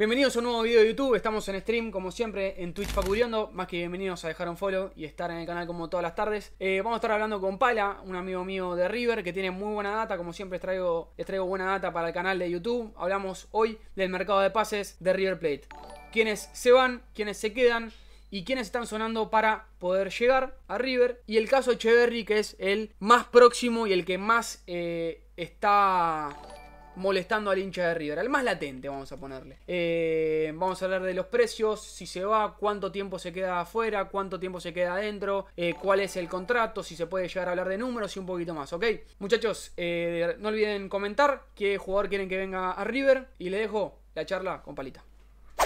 Bienvenidos a un nuevo video de YouTube, estamos en stream como siempre en Twitch Facuriondo, más que bienvenidos a dejar un follow y estar en el canal como todas las tardes. Eh, vamos a estar hablando con Pala, un amigo mío de River que tiene muy buena data, como siempre les traigo, traigo buena data para el canal de YouTube. Hablamos hoy del mercado de pases de River Plate. Quienes se van, quienes se quedan y quienes están sonando para poder llegar a River. Y el caso Echeverry que es el más próximo y el que más eh, está molestando al hincha de River, al más latente vamos a ponerle. Eh, vamos a hablar de los precios, si se va, cuánto tiempo se queda afuera, cuánto tiempo se queda adentro, eh, cuál es el contrato, si se puede llegar a hablar de números y un poquito más, ¿ok? Muchachos, eh, no olviden comentar qué jugador quieren que venga a River y le dejo la charla con Palita.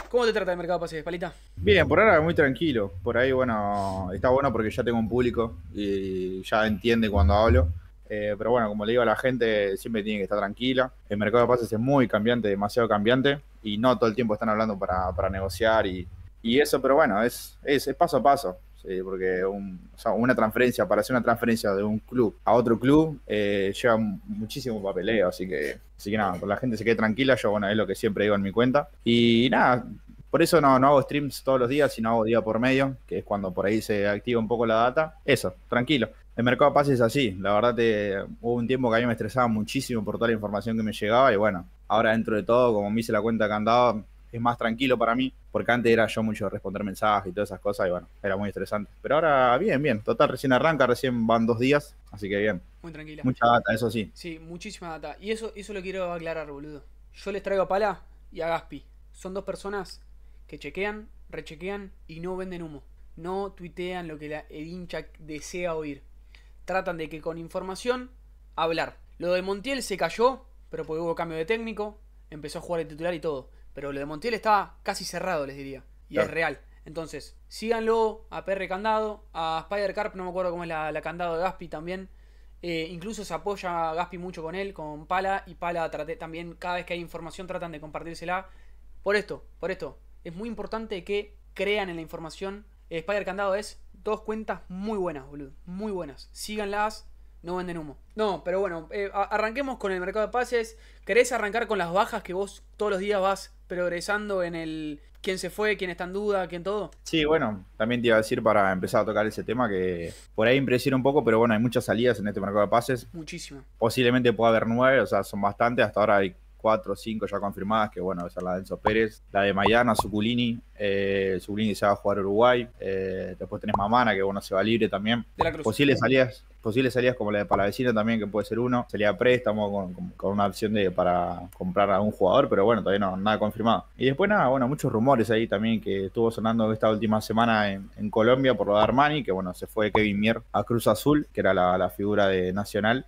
¿Cómo te trata el mercado pases, Palita? Bien, por ahora muy tranquilo. Por ahí, bueno, está bueno porque ya tengo un público y ya entiende cuando hablo. Eh, pero bueno, como le digo a la gente, siempre tiene que estar tranquila. El mercado de pases es muy cambiante, demasiado cambiante, y no todo el tiempo están hablando para, para negociar y, y, eso, pero bueno, es, es, paso a paso. Porque una transferencia, para hacer una transferencia de un club a otro club, eh, lleva muchísimo papeleo, así que, así que nada, la gente se quede tranquila, yo bueno, es lo que siempre digo en mi cuenta. Y nada, por eso no, no hago streams todos los días, sino hago día por medio, que es cuando por ahí se activa un poco la data. Eso, tranquilo. El mercado de pases es así. La verdad, te, hubo un tiempo que a mí me estresaba muchísimo por toda la información que me llegaba. Y bueno, ahora dentro de todo, como me hice la cuenta que andaba, es más tranquilo para mí. Porque antes era yo mucho responder mensajes y todas esas cosas. Y bueno, era muy estresante. Pero ahora, bien, bien. Total, recién arranca, recién van dos días. Así que bien. Muy tranquila. Mucha data, eso sí. Sí, muchísima data. Y eso, eso lo quiero aclarar, boludo. Yo les traigo a Pala y a Gaspi. Son dos personas que chequean, rechequean y no venden humo. No tuitean lo que la, el hincha desea oír tratan de que con información hablar. Lo de Montiel se cayó, pero porque hubo cambio de técnico, empezó a jugar el titular y todo. Pero lo de Montiel estaba casi cerrado, les diría. Y claro. es real. Entonces, síganlo a PR Candado, a Spider Carp, no me acuerdo cómo es la, la candado de Gaspi también. Eh, incluso se apoya a Gaspi mucho con él, con Pala, y Pala trate, también cada vez que hay información tratan de compartírsela. Por esto, por esto, es muy importante que crean en la información. Eh, Spider Candado es dos cuentas muy buenas, boludo. Muy buenas. Síganlas, no venden humo. No, pero bueno, eh, arranquemos con el mercado de pases. ¿Querés arrancar con las bajas que vos todos los días vas progresando en el quién se fue, quién está en duda, quién todo? Sí, bueno, también te iba a decir para empezar a tocar ese tema que por ahí impresiona un poco, pero bueno, hay muchas salidas en este mercado de pases. Muchísimas. Posiblemente pueda haber nueve, o sea, son bastantes. Hasta ahora hay cuatro o cinco ya confirmadas, que bueno, esa es la de Enzo Pérez, la de Mayana, Suculini, eh, Suculini se va a jugar a Uruguay, eh, después tenés Mamana, que bueno, se va libre también. Posibles salidas, posibles salidas como la de Palavecino también, que puede ser uno, sería préstamo con, con, con, una opción de para comprar a un jugador, pero bueno, todavía no, nada confirmado. Y después nada, bueno, muchos rumores ahí también que estuvo sonando esta última semana en, en Colombia por lo de Armani, que bueno, se fue Kevin Mier a Cruz Azul, que era la, la figura de Nacional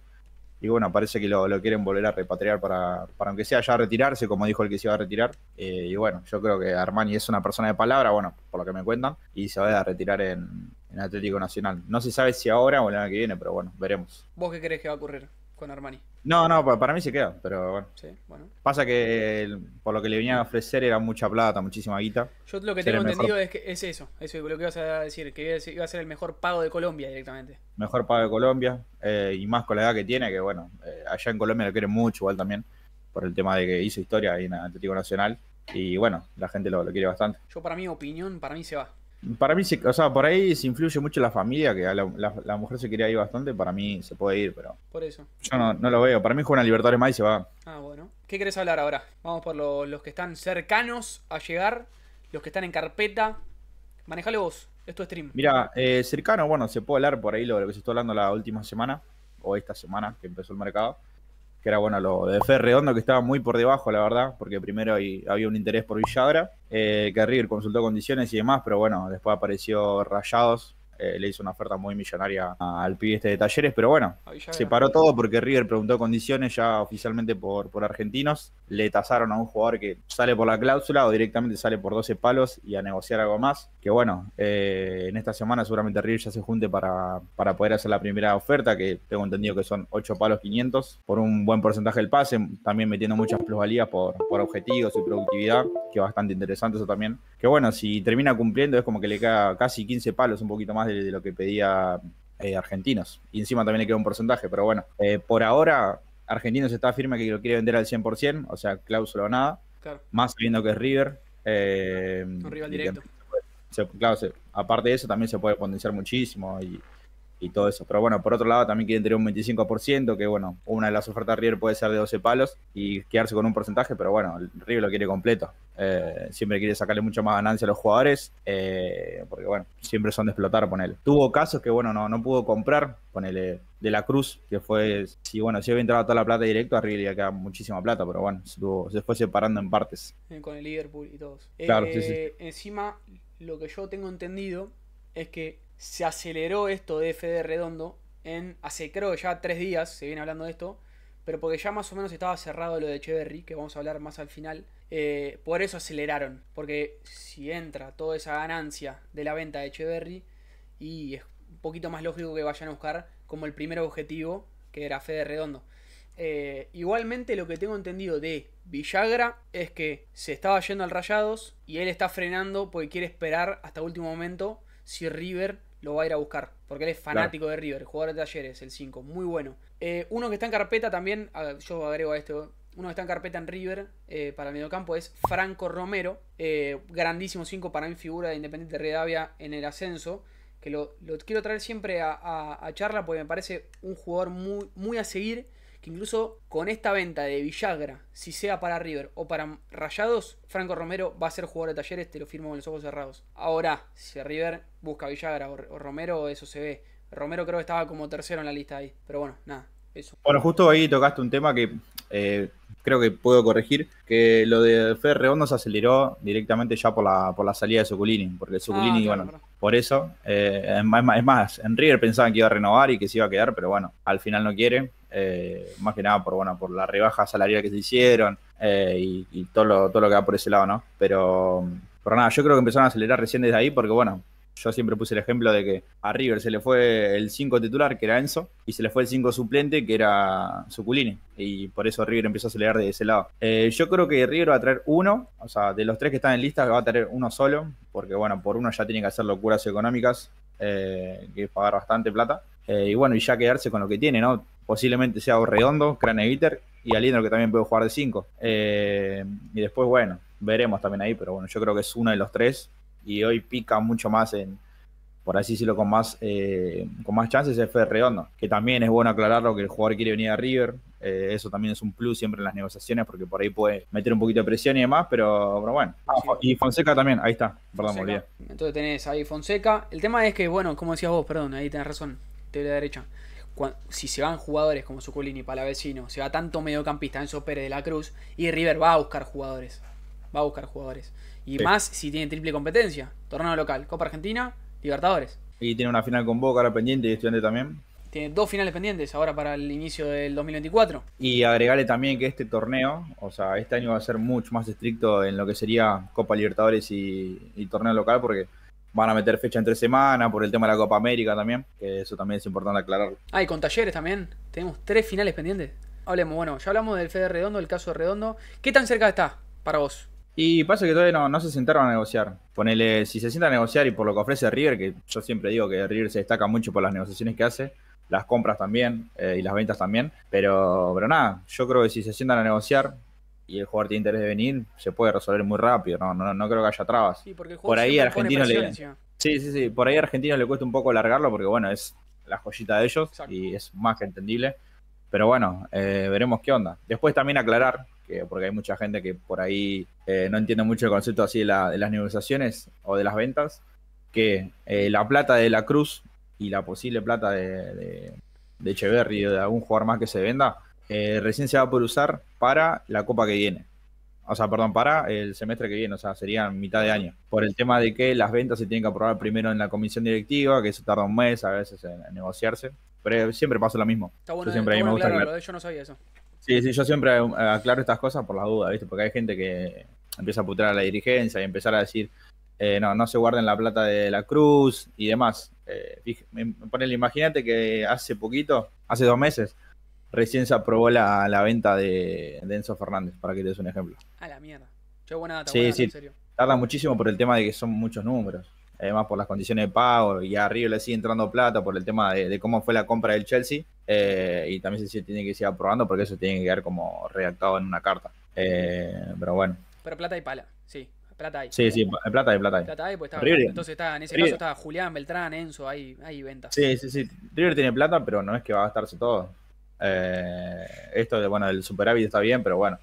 y bueno, parece que lo, lo, quieren volver a repatriar para, para aunque sea ya retirarse, como dijo el que se iba a retirar. Eh, y bueno, yo creo que Armani es una persona de palabra, bueno, por lo que me cuentan, y se va a retirar en, en Atlético Nacional. No se sabe si ahora o el año que viene, pero bueno, veremos. ¿Vos qué crees que va a ocurrir con Armani? No, no, para mí se queda, pero bueno. Sí, bueno. Pasa que por lo que le venían a ofrecer era mucha plata, muchísima guita. Yo lo que tengo entendido es que es eso, eso lo que ibas a decir, que iba a ser el mejor pago de Colombia directamente. Mejor pago de Colombia, eh, y más con la edad que tiene, que bueno, eh, allá en Colombia lo quieren mucho igual también, por el tema de que hizo historia ahí en Atlético Nacional. Y bueno, la gente lo, lo quiere bastante. Yo para mi opinión, para mí se va. Para mí, o sea, por ahí se influye mucho la familia, que la, la, la, mujer se quería ir bastante, para mí se puede ir, pero... Por eso. Yo no, no lo veo, para mí juega en Libertadores más y se va. Ah, bueno. ¿Qué querés hablar ahora? Vamos por lo, los que están cercanos a llegar, los que están en carpeta. Manejalo vos, es tu stream. Mira, eh, cercano, bueno, se puede hablar por ahí lo, lo que se está hablando la última semana, o esta semana que empezó el mercado que era bueno lo de Fer Redondo, que estaba muy por debajo, la verdad, porque primero había un interés por Villagra, eh, que River consultó condiciones y demás, pero bueno, después apareció Rayados, eh, le hizo una oferta muy millonaria al pibe este de Talleres, pero bueno, se paró todo porque River preguntó condiciones ya oficialmente por, por argentinos, le tasaron a un jugador que sale por la cláusula o directamente sale por 12 palos y a negociar algo más, que bueno, eh, en esta semana seguramente River ya se junte para, para poder hacer la primera oferta, que tengo entendido que son 8 palos 500, por un buen porcentaje del pase, también metiendo muchas plusvalías por, por objetivos y productividad, que bastante interesante eso también, que bueno, si termina cumpliendo es como que le queda casi 15 palos, un poquito más de, de lo que pedía eh, Argentinos. Y encima también le queda un porcentaje, pero bueno, eh, por ahora Argentinos está firme que lo quiere vender al 100%, o sea, cláusula o nada. Más sabiendo que es River. Eh, Un rival directo. claro, aparte de eso también se puede potenciar muchísimo y y todo eso. Pero bueno, por otro lado también quieren tener un 25%, que bueno, una de las ofertas River puede ser de 12 palos y quedarse con un porcentaje, pero bueno, River lo quiere completo. Eh, siempre quiere sacarle mucho más ganancia a los jugadores, eh, porque bueno, siempre son de explotar, ponele. Tuvo casos que bueno, no, no pudo comprar, ponele de la Cruz, que fue, si bueno, si hubiera entrado toda la plata directo, a River le quedado muchísima plata, pero bueno, se, se fue separando en partes. Eh, con el Liverpool y todos. Claro, sí, sí. Encima, lo que yo tengo entendido es que se aceleró esto de FD Redondo en hace creo ya tres días se viene hablando de esto, pero porque ya más o menos estaba cerrado lo de Echeverry, que vamos a hablar más al final, eh, por eso aceleraron, porque si entra toda esa ganancia de la venta de Echeverry, y es un poquito más lógico que vayan a buscar como el primer objetivo, que era Fede Redondo. Eh, igualmente lo que tengo entendido de Villagra es que se estaba yendo al Rayados y él está frenando porque quiere esperar hasta último momento si River lo va a ir a buscar. Porque él es fanático de River, jugador de talleres, el 5, muy bueno. Eh, uno que está en carpeta también, yo agrego a esto, uno que está en carpeta en River eh, para el mediocampo es Franco Romero, eh, grandísimo 5 para mi figura de Independiente Redavia en el ascenso. Que lo, quiero traer siempre a, a, charla porque me parece un jugador muy, muy a seguir incluso con esta venta de Villagra, si sea para River o para Rayados, Franco Romero va a ser jugador de talleres, te lo firmo con los ojos cerrados. Ahora, si River busca Villagra o, Romero, eso se ve. Romero creo que estaba como tercero en la lista ahí, pero bueno, nada, eso. Bueno, justo ahí tocaste un tema que eh, creo que puedo corregir, que lo de Fede Redondo se aceleró directamente ya por la, por la salida de Soculini, porque Soculini, ah, bueno, por eso, eh, es, más, es, más, en River pensaban que iba a renovar y que se iba a quedar, pero bueno, al final no quiere, eh, más que nada por, bueno, por la rebaja salarial que se hicieron y, todo, lo, todo lo que va por ese lado, ¿no? Pero, pero nada, yo creo que empezaron a acelerar recién desde ahí porque, bueno, yo siempre puse el ejemplo de que a River se le fue el 5 titular, que era Enzo, y se le fue el 5 suplente, que era Suculini. Y por eso River empezó a acelerar de ese lado. Eh, yo creo que River va a traer uno, o sea, de los tres que están en lista, va a traer uno solo, porque bueno, por uno ya tiene que hacer locuras económicas, que es pagar bastante plata. y bueno, y ya quedarse con lo que tiene, ¿no? posiblemente sea Redondo, Craneviter y Alindro que también puede jugar de 5. Eh, y después, bueno, veremos también ahí, pero bueno, yo creo que es uno de los tres y hoy pica mucho más en, por así decirlo, con más, eh, con más chances es Fede Redondo, que también es bueno aclararlo que el jugador quiere venir a River, eh, eso también es un plus siempre en las negociaciones porque por ahí puede meter un poquito de presión y demás, pero, bueno. y Fonseca también, ahí está, perdón, me Entonces tenés ahí Fonseca, el tema es que, bueno, como decías vos, perdón, ahí tenés razón, te doy la derecha si se van jugadores como Suculini, Palavecino, se va tanto mediocampista Enzo Pérez de la Cruz, y River va a buscar jugadores. Va a buscar jugadores. Y más si tiene triple competencia. Torneo local, Copa Argentina, Libertadores. Y tiene una final con Boca ahora pendiente y estudiante también. Tiene dos finales pendientes ahora para el inicio del 2024. Y agregarle también que este torneo, o sea, este año va a ser mucho más estricto en lo que sería Copa Libertadores y, y torneo local, porque van a meter fecha entre semana por el tema de la Copa América también, que eso también es importante aclararlo. Ah, y con talleres también. Tenemos tres finales pendientes. Hablemos, bueno, ya hablamos del Fede Redondo, el caso de Redondo. ¿Qué tan cerca está para vos? Y pasa que todavía no, no se sentaron a negociar. Ponele, si se sienta a negociar y por lo que ofrece River, que yo siempre digo que River se destaca mucho por las negociaciones que hace, las compras también eh, y las ventas también. Pero, pero nada, yo creo que si se sientan a negociar, y el jugador tiene interés de venir, se puede resolver muy rápido, no, no, no creo que haya trabas. por ahí Argentino le Sí, sí, sí, por ahí a Argentino le cuesta un poco largarlo porque bueno, es la joyita de ellos y es más que entendible. Pero bueno, eh, veremos qué onda. Después también aclarar, que porque hay mucha gente que por ahí eh, no entiende mucho el concepto así de, las negociaciones o de las ventas, que eh, la plata de la Cruz y la posible plata de, de, Echeverry o de algún jugador más que se venda, recién se va a poder usar para la copa que viene. O sea, perdón, para el semestre que viene, o sea, sería mitad de año. Por el tema de que las ventas se tienen que aprobar primero en la comisión directiva, que eso tarda un mes a veces en, negociarse. Pero siempre pasa lo mismo. Está bueno, yo siempre me gusta yo no sabía eso. Sí, sí, yo siempre eh, aclaro estas cosas por la duda, ¿viste? Porque hay gente que empieza a putear a la dirigencia y empezar a decir, eh, no, no se guarden la plata de la cruz y demás. Eh, imagínate que hace poquito, hace dos meses, recién se aprobó la, la venta de, Enzo Fernández, para que te des un ejemplo. A la mierda. Yo buena sí, sí. Tarda muchísimo por el tema de que son muchos números. Además por las condiciones de pago y arriba le sigue entrando plata por el tema de, cómo fue la compra del Chelsea. Eh, y también se tiene que seguir aprobando porque eso tiene que quedar como redactado en una carta. Eh, pero bueno, Pero plata y pala, sí. Plata hay. Sí, sí, plata hay, plata hay. Plata hay, pues estaba, River- entonces está, en ese River- caso estaba Julián, Beltrán, Enzo, hay, hay ventas. Sí, sí, sí. River tiene plata, pero no es que va a gastarse todo. Eh, esto de, bueno, el superávit está bien, pero bueno.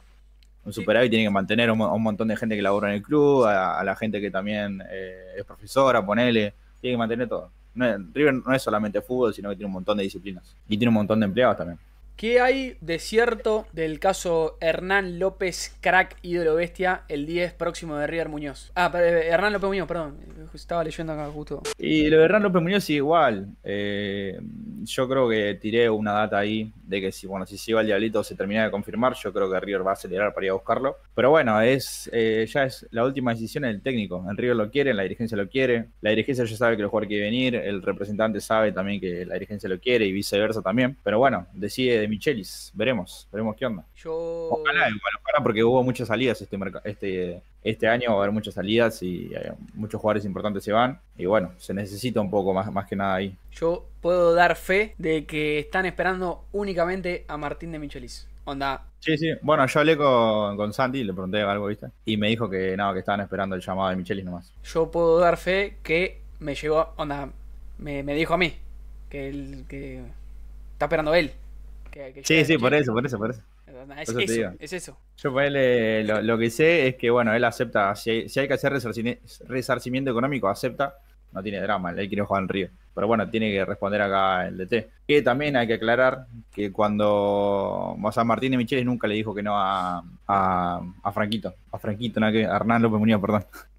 Un superávit tiene que mantener un, montón de gente que labora en el club, a, la gente que también eh, es profesora, ponele. Tiene que mantener todo. No River no es solamente fútbol, sino que tiene un montón de disciplinas. Y tiene un montón de empleados también. ¿Qué hay de cierto del caso Hernán López, crack, ídolo bestia, el 10 próximo de River Muñoz? Ah, eh, Hernán López Muñoz, perdón. Estaba leyendo acá justo. Y lo de Hernán López Muñoz igual. Eh, yo creo que tiré una data ahí de que si, bueno, si se iba el Diablito se termina de confirmar, yo creo que River va a acelerar para ir a buscarlo. Pero bueno, es eh, ya es la última decisión del técnico. En River lo quiere, la dirigencia lo quiere. La dirigencia ya sabe que el jugador quiere venir, el representante sabe también que la dirigencia lo quiere y viceversa también. Pero bueno, decide de Michelis. Veremos, veremos qué onda. Yo. Ojalá, ojalá, porque hubo muchas salidas este, este, este año, va a haber muchas salidas y eh, muchos jugadores importantes se van. Y bueno, se necesita un poco más, más que nada ahí. Yo puedo dar fe de que están esperando únicamente a Martín de Michelis. Onda, Sí, sí. Bueno, yo hablé con, con Santi, le pregunté algo, ¿viste? Y me dijo que no, que estaban esperando el llamado de Michelis nomás. yo puedo dar fe que me llegó, onda, me, me dijo a mí que, el, que está esperando él. Que, que Sí, sí, por eso, por eso, por eso. Es eso te eso, digo. es eso. Yo por él, eh, lo, lo que sé es que, bueno, él acepta, si hay, si hay que hacer resarcimi- resarcimiento económico, acepta, no tiene drama, él quiere jugar en Río. Pero bueno, tiene que responder acá el DT. Que también hay que aclarar que cuando, o sea, Martín de Michelis nunca le dijo que no a, a, a Franquito, a Franquito, que, a Hernán López Muñoz, perdón.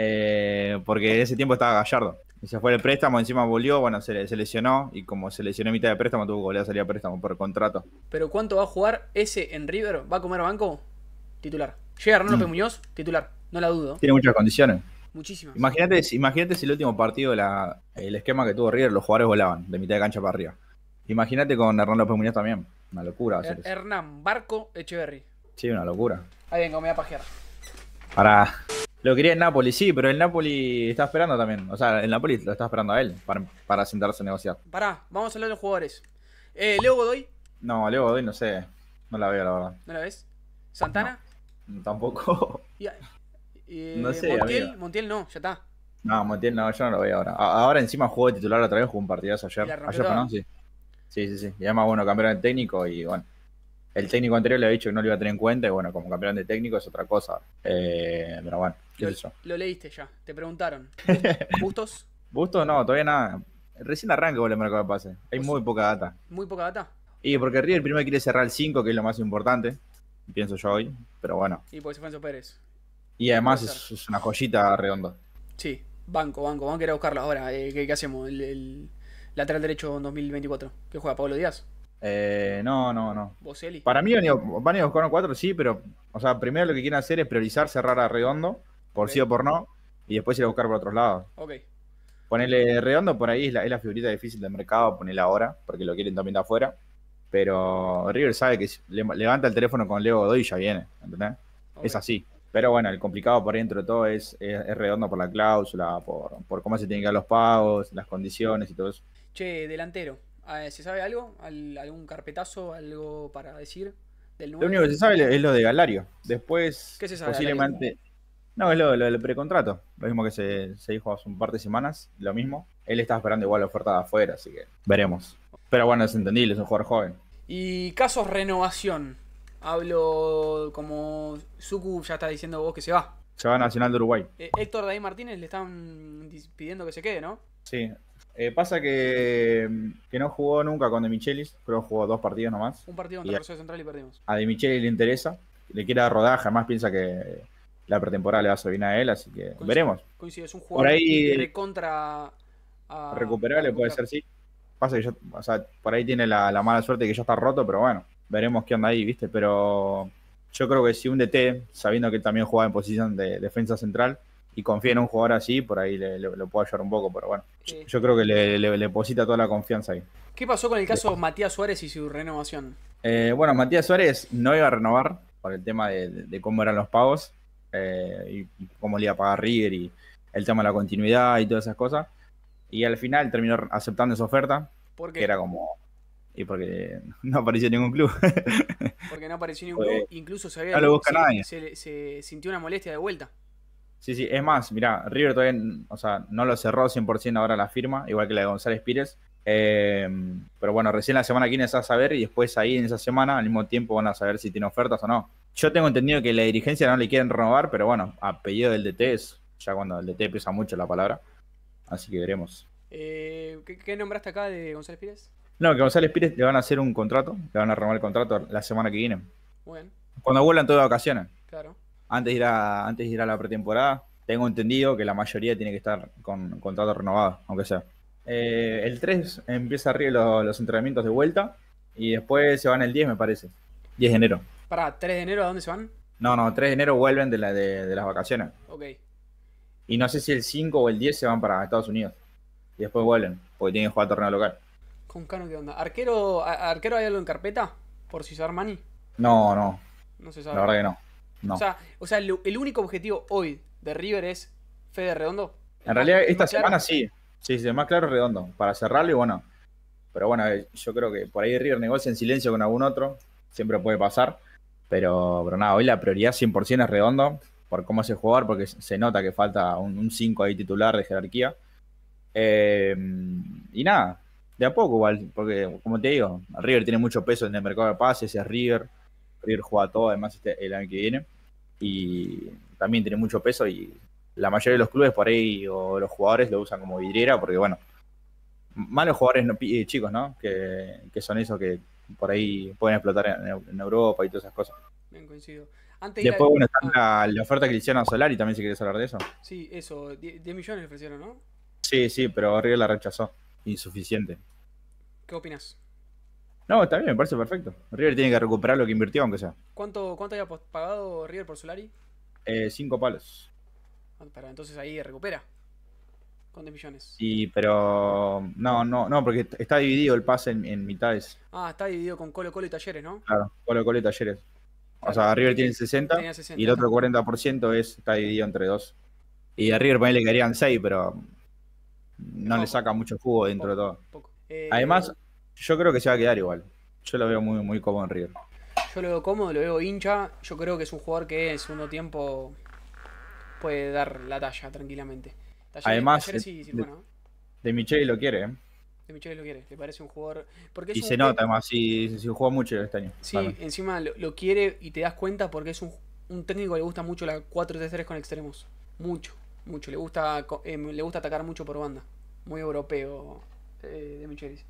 Eh, porque en ese tiempo estaba Gallardo. Y se fue el préstamo, encima volvió, bueno, se, se lesionó y como se lesionó en mitad de préstamo, tuvo que volver a salir a préstamo por contrato. Pero ¿cuánto va a jugar ese en River? ¿Va a comer banco? Titular. Llega Hernán López Mm. Muñoz, titular. No la dudo. Tiene muchas condiciones. Muchísimas. Imagínate, si- imagínate si el último partido, la- el esquema que tuvo River, los jugadores volaban de mitad de cancha para arriba. Imagínate con Hernán López Muñoz también. Una locura. va a ser Her- eso. Hernán Barco Echeverry. Sí, una locura. Ahí vengo, me voy a pajear. Para. Lo quería el Napoli, sí, pero el Napoli está esperando también. O sea, el Napoli lo está esperando a él para, para sentarse a negociar. Pará, vamos a hablar de los jugadores. Eh, Leo Godoy, No, Leo Godoy no sé. No la veo, la verdad. ¿no la ves? Santana. Tampoco. Y, eh, No sé, Montiel, amigo. Montiel no, ya está. No, Montiel no, yo no lo veo ahora. A- Ahora encima jugó de titular otra vez, jugó un partidazo ayer. Ayer. ¿no? Sí. Sí, sí, sí. Y además, bueno, cambiaron de técnico y bueno. El técnico anterior le había dicho que no lo iba a tener en cuenta y bueno, como campeón de técnico es otra cosa. Eh, pero bueno, qué Lo, sé yo. lo leíste ya, te preguntaron. ¿Bustos? Bustos no, todavía nada. Recién arranca con el mercado de pase. Hay muy poca data. Muy poca data. Y porque River primero quiere cerrar el 5, que es lo más importante. Pienso yo hoy. Pero bueno. Y fue Enzo Pérez. Y además es, es una joyita redonda. Sí, banco, banco. Vamos a querer buscarlo ahora. Eh, ¿qué, qué hacemos? El, el lateral derecho en 2024. ¿Qué juega? ¿Pablo Díaz? Eh, no, no, no. ¿Boselli? Para mí van a ir- buscar un 4, sí, pero, o sea, primero lo que quieren hacer es priorizar cerrar a Redondo, por sí o por no, y después ir a buscar por otros lados. Ok. Ponerle Redondo por ahí es la, es la figurita difícil del mercado, ponerla ahora, porque lo quieren también de afuera. Pero River sabe que le- levanta el teléfono con Leo Godoy y ya viene, ¿entendés? Es así. Pero bueno, el complicado por dentro de todo es, es, es Redondo por la cláusula, por, por cómo se tienen que dar los pagos, las condiciones y todo eso. Che, delantero. Eh, ¿Se sabe algo? ¿Al- ¿Algún carpetazo? ¿Algo para decir? Del Lo 9? único que se sabe es lo de Galario. Después, ¿Qué se sabe posiblemente. No, es lo, lo del precontrato. Lo mismo que se, se dijo hace un par de semanas. Lo mismo. Él está esperando igual la oferta de afuera, así que veremos. Pero bueno, es entendible, es un jugador joven. Y casos renovación. Hablo como Suku ya está diciendo vos que se va. Se va a Nacional de Uruguay. Eh, Héctor David Martínez le están pidiendo que se quede, ¿no? Sí. Eh, pasa que, que no jugó nunca con De Michelis. Creo que jugó dos partidos nomás. Un partido contra Rosario Central y perdimos. A De Michelis le interesa. Le quiere dar rodaje. Además piensa que la pretemporada le va a servir a él. Así que veremos. Coincide, es un jugador ahí- recontra. a- recuperable a puede ser, sí. Pasa que o sea, por ahí tiene la, la mala suerte de que ya está roto, pero bueno, veremos qué onda ahí, ¿viste? Pero yo creo que si un DT, sabiendo que él también juega en posición de defensa central y confía en un jugador así, por ahí le, le- lo puedo ayudar un poco, pero bueno, Eh, yo creo que le, le, deposita toda la confianza ahí. ¿Qué pasó con el caso Matías Suárez y su renovación? Eh, bueno, Matías Suárez no iba a renovar por el tema de, de- de cómo eran los pagos eh, y, y cómo le iba a pagar River y el tema de la continuidad y todas esas cosas. Y al final terminó aceptando esa oferta Porque que era como Y porque no apareció ningún club. Porque no apareció ningún club, incluso se, había, no lo busca se, nadie. se- se sintió una molestia de vuelta. Sí, sí, es más, mira, River todavía, o sea, no lo cerró 100% ahora la firma, igual que la de González Pires. Eh, pero bueno, recién la semana que viene se va a saber y después ahí en esa semana al mismo tiempo van a saber si tiene ofertas o no. Yo tengo entendido que la dirigencia no le quieren renovar, pero bueno, a pedido del DT es ya cuando el DT pesa mucho la palabra. Así que veremos. Eh, ¿qué, qué nombraste acá de González Pires? No, que González Pires le van a hacer un contrato, le van a renovar el contrato la semana que viene. Bien, Cuando vuelvan todas vacaciones. claro. antes de ir a, antes de ir a la pretemporada, tengo entendido que la mayoría tiene que estar con contrato renovado, aunque sea. Eh, el 3 empieza arriba los, los entrenamientos de vuelta y después se van el 10, me parece. 10 de enero. Para, 3 de enero, ¿a dónde se van? No, no, 3 de enero vuelven de, la, de, de las vacaciones. Ok. Y no sé si el 5 o el 10 se van para Estados Unidos. Y después vuelven, porque tienen que jugar torneo local. ¿Con Cano qué onda? ¿Arquero, a- ¿Arquero hay algo en carpeta? ¿Por si Armani? No, no, No se sabe. la verdad que no. No. O sea, o sea el, el único objetivo hoy de River es Fede Redondo. En realidad, ¿Es esta más claro? semana sí. Sí, sí, más claro redondo. Para cerrarlo y bueno. Pero bueno, eh, yo creo que por ahí River negocia en silencio con algún otro. Siempre puede pasar. Pero, pero nada, hoy la prioridad 100% es redondo. Por cómo es el jugador, porque se nota que falta un 5 ahí titular de jerarquía. Eh, y nada, de a poco igual. Porque, como te digo, River tiene mucho peso en el mercado de pases. Es River. River juega todo, además, este, el año que viene. Y también tiene mucho peso y la mayoría de los clubes por ahí o los jugadores lo usan como vidriera porque bueno, malos jugadores no, eh, chicos, ¿no? Que, que son esos que por ahí pueden explotar en, en Europa y todas esas cosas. Bien coincido. Antes Después, bueno, está ah, la, la oferta que le hicieron a Solari, también si quieres hablar de eso. Sí, eso, 10 10 millones le ofrecieron, ¿no? Sí, sí, pero River la rechazó. Insuficiente. ¿Qué opinas? No, está bien, me parece perfecto. River tiene que recuperar lo que invirtió, aunque sea. ¿Cuánto, cuánto había pagado River por Solari? Eh, cinco palos. Ah, Para, entonces ahí recupera. Con 10 millones. Y, pero no, no, no, porque está dividido el pase en, en mitades. Ah, está dividido con Colo Colo y Talleres, ¿no? Claro, Colo Colo y Talleres. O sea, River tiene 60 tenía 60. y el otro 40% es, está dividido entre dos. Y a River ponele que harían 6, pero no le saca mucho jugo dentro de todo. Poco. Eh, Además, yo creo que se va a quedar igual. Yo lo veo muy, muy cómodo en River. Yo lo veo cómodo, lo veo hincha. Yo creo que es un jugador que en segundo tiempo puede dar la talla tranquilamente. Además, de- sí, sí, de- bueno, De Micheli lo quiere, ¿eh? de Michele lo quiere. Le parece un jugador. Porque es Y un- se nota, además, si, si jugó mucho este año. Sí, Vale. encima lo, lo quiere y te das cuenta porque es un, un técnico que le gusta mucho la 4-3-3 con extremos. Mucho, mucho. Le gusta eh, le gusta atacar mucho por banda. Muy europeo eh, de Michelis.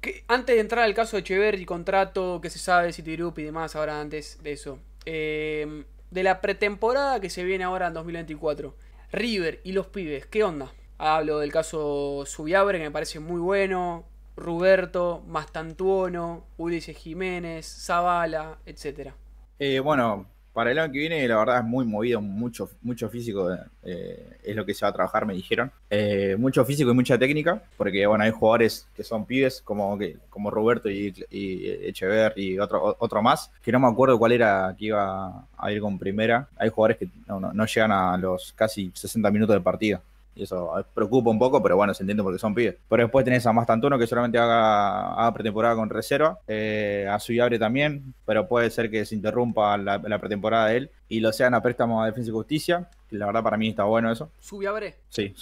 Que, antes de entrar al caso de Echeverri, contrato, que se sabe, City Group y demás, ahora antes de eso. eh, de la pretemporada que se viene ahora en 2024. River y los pibes, ¿qué onda? Hablo del caso Subiabre, que me parece muy bueno. Ruberto, Mastantuono, Ulises Jiménez, Zavala, etcétera. Eh, bueno, para el año que viene, la verdad es muy movido, mucho, mucho físico eh, es lo que se va a trabajar, me dijeron. Eh, mucho físico y mucha técnica, porque bueno, hay jugadores que son pibes, como, que, como Roberto y, y Echever y otro, otro más, que no me acuerdo cuál era que iba a ir con primera. Hay jugadores que no, no- llegan a los casi 60 minutos de partido. Y eso eh, preocupa un poco, pero bueno, se entiende porque son pibes. Pero después tenés a Mastantuono que solamente haga, haga pretemporada con reserva. Eh, a Suyabre también, pero puede ser que se interrumpa la, la pretemporada de él y lo sean a préstamo a Defensa y Justicia. Que la verdad para mí está bueno eso. Subiabre, Sí,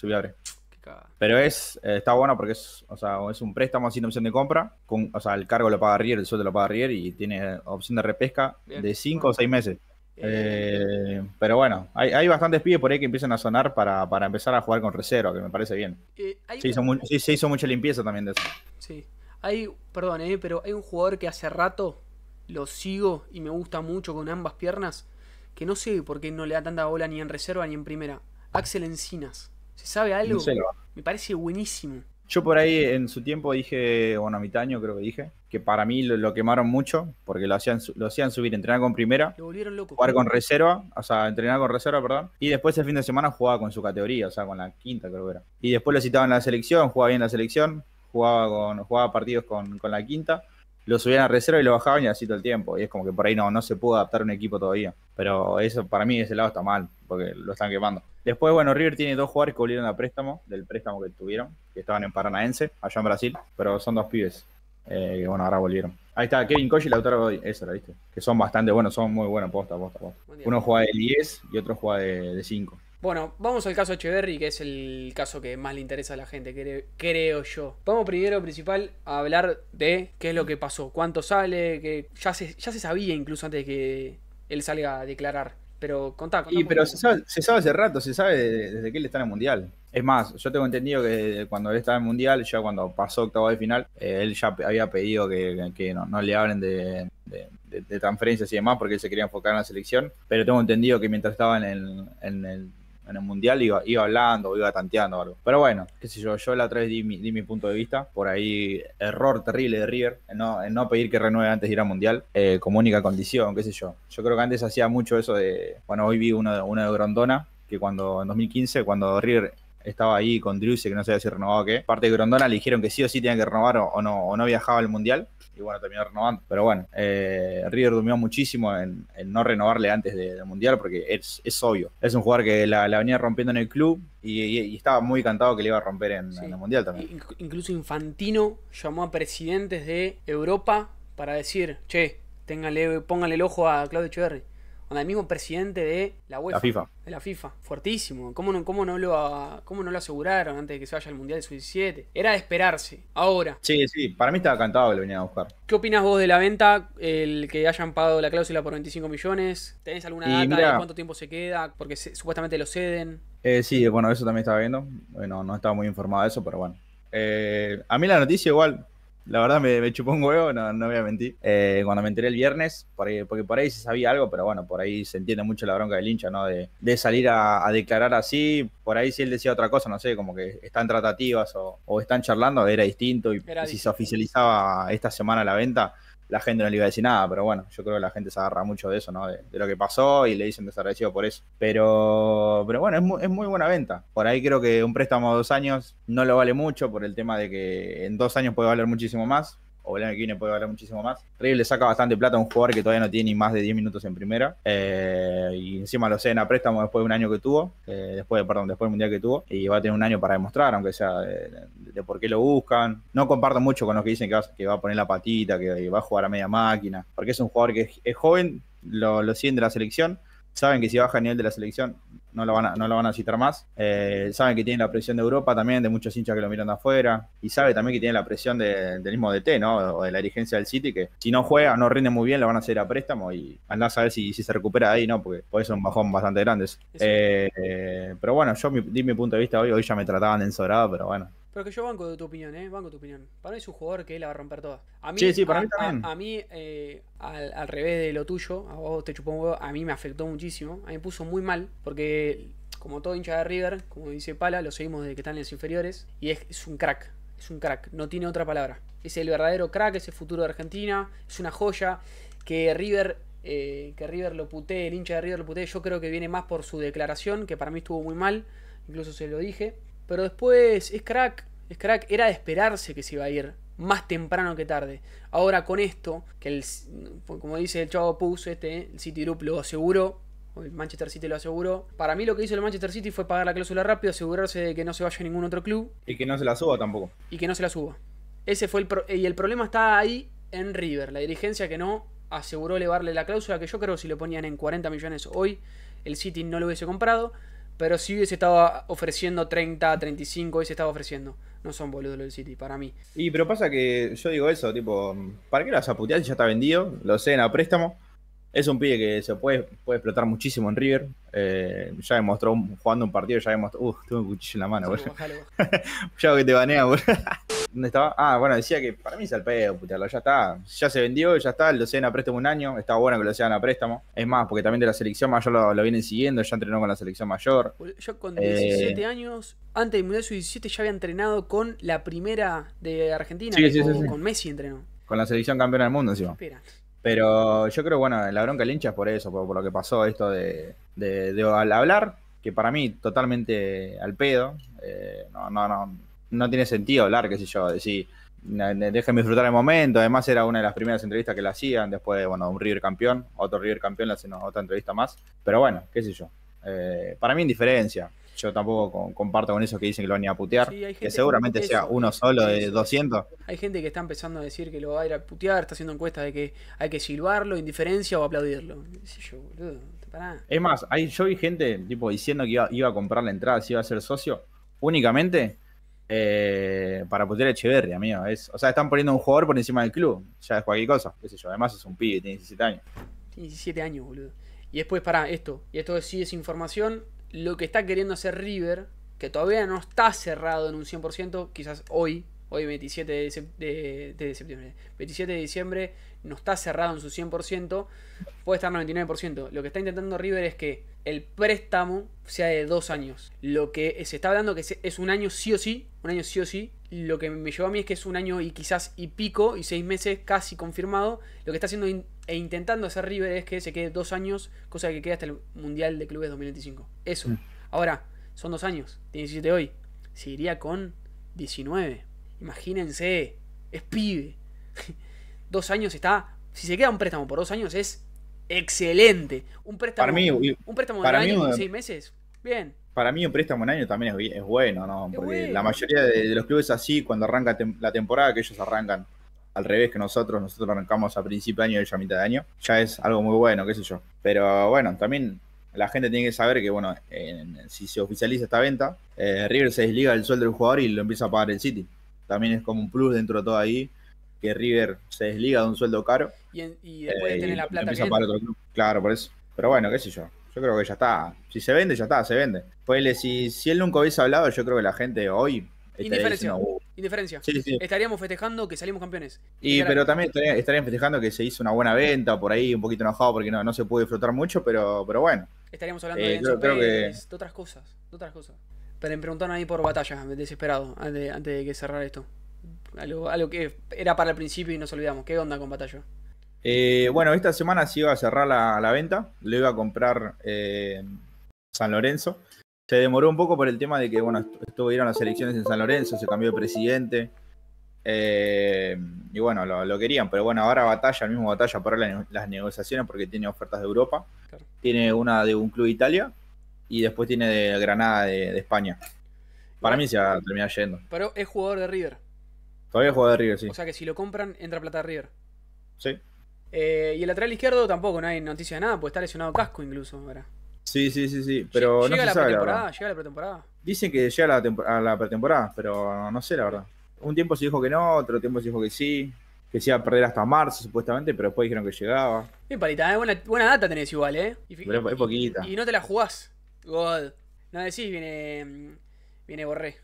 cagada. Pero es, eh, está bueno porque es, o sea, es un préstamo sin opción de compra. Con, o sea, el cargo lo paga Rier, el sueldo lo paga Rier y tiene opción de repesca Bien. de 5 o 6 meses. Eh, pero bueno, hay, hay bastantes pibes por ahí que empiezan a sonar para, para empezar a jugar con reserva, que me parece bien. eh, hay Se hizo, un- mu- sí, se hizo mucha limpieza también de eso. Sí. Hay, perdón, eh, pero hay un jugador que hace rato lo sigo y me gusta mucho con ambas piernas, que no sé por qué no le da tanta bola ni en reserva ni en primera. Axel Encinas. ¿Se sabe algo? Me parece buenísimo. Yo por ahí en su tiempo dije, bueno, a mitad año creo que dije, que para mí lo, lo quemaron mucho porque lo hacían, lo hacían subir, entrenar con primera, Lo volvieron loco. jugar con reserva, o sea, entrenar con reserva, perdón, y después el fin de semana jugaba con su categoría, o sea, con la quinta creo que era. Y después lo citaban en la selección, jugaba bien en la selección, jugaba con jugaba partidos con, con la quinta, lo subían a reserva y lo bajaban y así todo el tiempo. Y es como que por ahí no, no se pudo adaptar un equipo todavía. Pero eso para mí de ese lado está mal, porque lo están quemando. Después, bueno, River tiene dos jugadores que volvieron a préstamo, del préstamo que tuvieron, que estaban en Paranaense, allá en Brasil, pero son dos pibes. eh, que bueno, ahora volvieron. Ahí está, Kevin Koch y Lautaro Godoy, eso lo viste. Que son bastante buenos, son muy buenos, posta, posta, posta. Uno juega de 10 y otro juega de 5. Bueno, vamos al caso Echeverry, que es el caso que más le interesa a la gente, creo, yo. Vamos primero, principal, a hablar de qué es lo que pasó, cuánto sale, que ya se, ya se sabía incluso antes de que él salga a declarar. Pero contá, contá pero se sabe, hace rato, se sabe desde que él está en el Mundial. Es más, yo tengo entendido que cuando él estaba en el Mundial, ya cuando pasó octavo de final, eh, él ya había pedido que, no, le hablen de, transferencias y demás porque él se quería enfocar en la selección. Pero tengo entendido que mientras estaba en el en el mundial iba, iba hablando o iba tanteando algo. Pero bueno, qué sé yo, yo la otra vez di mi, di mi punto de vista. Por ahí, error terrible de River en no, no pedir que renueve antes de ir al mundial eh, como única condición, qué sé yo. Yo creo que antes hacía mucho eso de. Bueno, hoy vi uno, uno de Grondona, que cuando en 2015, cuando River estaba ahí con Driussi, que no sabía si renovaba o qué. Parte de Grondona le dijeron que sí o sí tenía que renovar o, no, o no viajaba al mundial y bueno, terminó renovando. Pero bueno, eh, River durmió muchísimo en, no renovarle antes del Mundial porque es, es, obvio. Es un jugador que la, venía rompiendo en el club y, estaba muy cantado que le iba a romper en, el Mundial también. Incluso Infantino llamó a presidentes de Europa para decir, che, téngale, póngale el ojo a Claudio Echeverri el mismo presidente de la UEFA. FIFA. De la FIFA. Fuertísimo. ¿Cómo no, cómo no, lo, cómo no lo aseguraron antes de que se vaya al Mundial de Sub-17? Era de esperarse. Ahora. Sí, sí. Para mí estaba cantado que lo venían a buscar. ¿Qué opinas vos de la venta? El que hayan pagado la cláusula por 25 millones. ¿Tenés alguna data de cuánto tiempo se queda? Porque supuestamente lo ceden. Eh, sí, bueno, eso también estaba viendo. Bueno, no estaba muy informado de eso, pero bueno. Eh, a mí la noticia igual la verdad me, chupó un huevo, no, no voy a mentir. Eh, cuando me enteré el viernes, porque por ahí se sabía algo, pero bueno, por ahí se entiende mucho la bronca del hincha, ¿no? De, salir a, declarar así. Por ahí si él decía otra cosa, no sé, como que están tratativas o, están charlando, era distinto. Y si se oficializaba esta semana la venta, la gente no le iba a decir nada, pero bueno, yo creo que la gente se agarra mucho de eso, ¿no? De, lo que pasó y le dicen desagradecido por eso. Pero, pero bueno, es muy, es muy, buena venta. Por ahí creo que un préstamo de dos años no lo vale mucho por el tema de que en dos años puede valer muchísimo más o el año que viene puede valer muchísimo más. River le saca bastante plata a un jugador que todavía no tiene ni más de 10 minutos en primera. Eh, y encima lo ceden a préstamo después de un año que tuvo, eh, después, perdón, después del mundial que tuvo. Y va a tener un año para demostrar, aunque sea de, por qué lo buscan. No comparto mucho con los que dicen que va, que va a poner la patita, que va a jugar a media máquina, porque es un jugador que es, joven, lo, lo siguen de la selección saben que si baja el nivel de la selección no lo van a, no lo van a citar más. Eh, saben que tiene la presión de Europa también, de muchos hinchas que lo miran de afuera. Y sabe también que tiene la presión del mismo DT, ¿no? O de la dirigencia del City, que si no juega, no rinde muy bien, lo van a hacer a préstamo y andás a ver si, si se recupera de ahí, ¿no? Porque puede ser un bajón bastante grande. Eh, pero bueno, yo di mi punto de vista hoy, hoy ya me trataban de ensobrado, pero bueno, pero que yo banco de tu opinión, ¿eh? Banco tu opinión. Para mí es un jugador que él la va a romper toda. A mí, sí, sí, para mí también. A, mí, eh, al, revés de lo tuyo, a vos te chupó un huevo, a mí me afectó muchísimo. A mí me puso muy mal, porque como todo hincha de River, como dice Pala, lo seguimos desde que están en los inferiores. Y es, un crack, es un crack, no tiene otra palabra. Es el verdadero crack, es el futuro de Argentina, es una joya. Que River eh, que River lo putee, el hincha de River lo putee, yo creo que viene más por su declaración, que para mí estuvo muy mal, incluso se lo dije. Pero después es crack, es crack, era de esperarse que se iba a ir más temprano que tarde. Ahora con esto, que el, como dice el chavo Pus, este, el City Group lo aseguró, o el Manchester City lo aseguró. Para mí lo que hizo el Manchester City fue pagar la cláusula rápido, asegurarse de que no se vaya a ningún otro club. Y que no se la suba tampoco. Y que no se la suba. Ese fue el y el problema está ahí en River, la dirigencia que no aseguró elevarle la cláusula, que yo creo que si le ponían en 40 millones hoy, el City no lo hubiese comprado. Pero si hubiese estado ofreciendo 30, 35, hubiese estado ofreciendo. No son boludos los del City, para mí. Y pero pasa que yo digo eso, tipo, ¿para qué lo vas a putear si ya está vendido? Lo sé a préstamo. Es un pibe que se puede, puede explotar muchísimo en River. Eh, ya demostró jugando un partido, ya demostró. Uh, tuve un cuchillo en la mano, boludo. ya que te banea, boludo. ¿Dónde estaba? Ah, bueno, decía que para mí es el pedo, putearlo. Ya está. Ya se vendió, ya está. Lo sean a préstamo un año. Estaba bueno que lo sean a préstamo. Es más, porque también de la selección mayor lo, vienen siguiendo. Ya entrenó con la selección mayor. Yo con 17 eh, años, antes de Mundial Sub-17, ya había entrenado con la primera de Argentina. Sí, sí, con, con Messi entrenó. Con la selección campeona del mundo encima. Espera. Pero yo creo, bueno, la bronca del hincha es por eso, por, lo que pasó esto de, de, al hablar, que para mí totalmente al pedo, eh, no, no, no, no tiene sentido hablar, qué sé yo, decir, déjenme disfrutar el momento, además era una de las primeras entrevistas que le hacían, después, de, bueno, un River campeón, otro River campeón le hacen otra entrevista más, pero bueno, qué sé yo, eh, para mí indiferencia. Yo tampoco comparto con esos que dicen que lo van a ir a putear. que seguramente sea uno solo de 200. Hay gente que está empezando a decir que lo va a ir a putear, está haciendo encuestas de que hay que silbarlo, indiferencia o aplaudirlo. Es más, hay, yo vi gente tipo diciendo que iba, a comprar la entrada, si iba a ser socio, únicamente eh, para putear a Echeverri, amigo. Es, o sea, están poniendo un jugador por encima del club. Ya es cualquier cosa, qué sé yo. Además es un pibe, tiene 17 años. Tiene 17 años, boludo. Y después, para esto, y esto sí es información, lo que está queriendo hacer River, que todavía no está cerrado en un 100%, quizás hoy, hoy 27 de, de, septiembre, 27 de diciembre, no está cerrado en su 100%, puede estar 99%. Lo que está intentando River es que el préstamo sea de dos años. Lo que se está hablando que es un año sí o sí, un año sí o sí. Lo que me llevó a mí es que es un año y quizás y pico y seis meses casi confirmado. Lo que está haciendo e intentando hacer River es que se quede dos años, cosa que queda hasta el Mundial de Clubes 2025. Eso. Mm. Ahora, son dos años, tiene 17 hoy. Se iría con 19. Imagínense, es pibe. dos años está. Si se queda un préstamo por dos años es excelente. Un préstamo, para mí, un préstamo de un año y seis meses, bien. Para mí un préstamo un año también es, bueno, ¿no? Porque la mayoría de, de, los clubes así, cuando arranca la temporada, que ellos arrancan al revés que nosotros, nosotros arrancamos a principio de año y ellos a mitad de año, ya es algo muy bueno, qué sé yo. Pero bueno, también la gente tiene que saber que, bueno, si se oficializa esta venta, eh, River se desliga del sueldo del jugador y lo empieza a pagar el City. También es como un plus dentro de todo ahí, que River se desliga de un sueldo caro. Y, después de tener la plata empieza a pagar otro club. Claro, por eso. Pero bueno, qué sé yo. Yo creo que ya está. Si se vende, ya está, se vende. Pues si, si él nunca hubiese hablado, yo creo que la gente hoy Indiferencia. Indiferencia. Estaríamos festejando que salimos campeones. Y, pero también estarían festejando que se hizo una buena venta, por ahí un poquito enojado porque no, no se puede disfrutar mucho, pero, pero bueno. Estaríamos hablando eh, de, de otras cosas, de otras cosas. Pero me preguntaron ahí por batalla, desesperado, antes, antes de que cerrar esto. Algo, algo que era para el principio y nos olvidamos. ¿Qué onda con batalla? Eh, bueno, esta semana se iba a cerrar la, la venta. Lo iba a comprar eh, San Lorenzo. Se demoró un poco por el tema de que, bueno, estuvieron las elecciones en San Lorenzo, se cambió de presidente. Eh, y bueno, lo, querían, pero bueno, ahora batalla, el mismo batalla para las negociaciones porque tiene ofertas de Europa. Tiene una de un club de Italia y después tiene de Granada de, España. Para mí se va a terminar yendo. Pero es jugador de River. Todavía es jugador de River, sí. O sea que si lo compran, entra plata de River. Sí. Eh, y el lateral izquierdo tampoco, no hay noticia de nada, puede estar lesionado casco incluso ahora. Sí, sí, sí, sí. Pero ¿Llega no la pretemporada? ¿Llega la pretemporada? Dicen que llega la, a la pretemporada, pero no sé la verdad. Un tiempo se dijo que no, otro tiempo se dijo que sí. Que se iba a perder hasta marzo, supuestamente, pero después dijeron que llegaba. Bien, palita, ¿eh? buena, buena data tenés igual, ¿eh? pero es poquita. Y, no te la jugás. God. No decís, viene, viene Borré.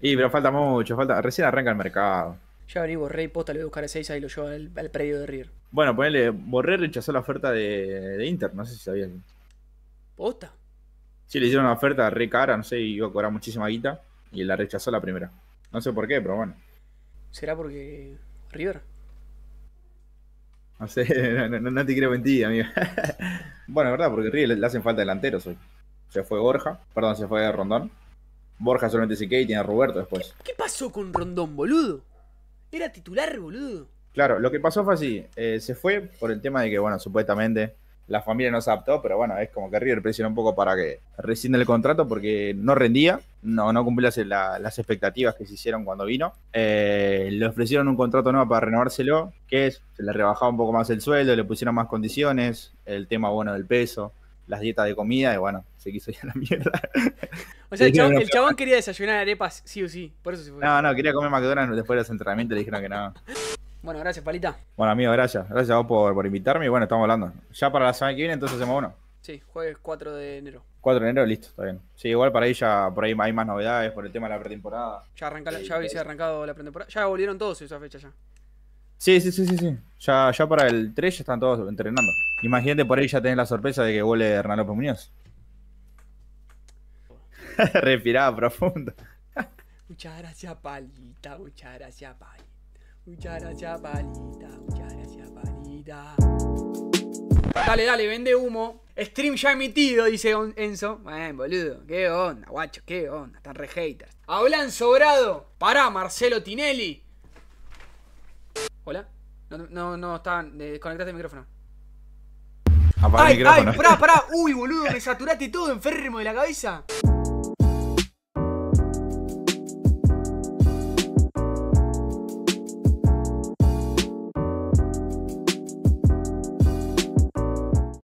Y, pero falta mucho, falta. Recién arranca el mercado. Ya vení Borré y posta, le voy a buscar a 6 y lo llevo al, predio de River. Bueno, ponele, Borré rechazó la oferta de, de Inter, no sé si sabían. ¿Posta? Sí, le hicieron una oferta re cara, no sé, iba a cobrar muchísima guita y la rechazó la primera. No sé por qué, pero bueno. ¿Será porque River? No sé, no, te quiero mentir, amigo. bueno, verdad, porque River le, hacen falta delanteros hoy. Se fue Borja, perdón, se fue Rondón. Borja solamente se queda y tiene a Roberto después. ¿Qué pasó con Rondón, boludo? Era titular, boludo. Claro, lo que pasó fue así. Eh, se fue por el tema de que, bueno, supuestamente la familia no se adaptó, pero bueno, es como que River presionó un poco para que rescinde el contrato porque no rendía, no, no cumplía las expectativas que se hicieron cuando vino. Eh, le ofrecieron un contrato nuevo para renovárselo, que es, se le rebajaba un poco más el sueldo, le pusieron más condiciones, el tema bueno del peso, las dietas de comida, y bueno, se quiso ir a la mierda. O sea, el chabón, quería desayunar arepas sí o sí, por eso se fue. No, no, quería comer McDonald's después de los entrenamientos, le dijeron que no. Bueno, gracias, Palita. Bueno, amigo, gracias. Gracias a vos por, invitarme y bueno, estamos hablando. Ya para la semana que viene, entonces hacemos uno. Sí, jueves 4 de enero. 4 de enero, listo, está bien. Sí, igual para ahí ya por ahí hay más novedades por el tema de la pretemporada. Ya, arranca, ya habéis arrancado la pretemporada. Ya volvieron todos esa fecha ya. Sí, sí, sí, sí, sí. Ya, ya para el 3 ya están todos entrenando. Imagínate por ahí ya tenés la sorpresa de que vuelve Hernán López Muñoz. Respiraba profundo. muchas gracias, Palita. Muchas gracias, Palita. Muchas gracias, palita. Muchas gracias, palita. Dale, dale, vende humo. Stream ya emitido, dice Enzo. Bueno, boludo. ¿Qué onda, guacho? ¿Qué onda? Están re haters. Hablan sobrado. Pará, Marcelo Tinelli. Hola. No, no, no, estaban. Desconectaste el micrófono. Apaga ay, el micrófono. ay, pará, pará. Uy, boludo, me saturaste todo enfermo de la cabeza.